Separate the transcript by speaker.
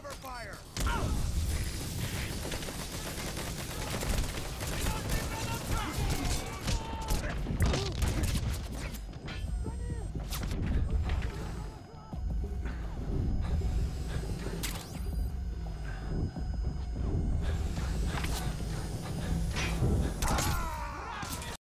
Speaker 1: Cover fire! Out!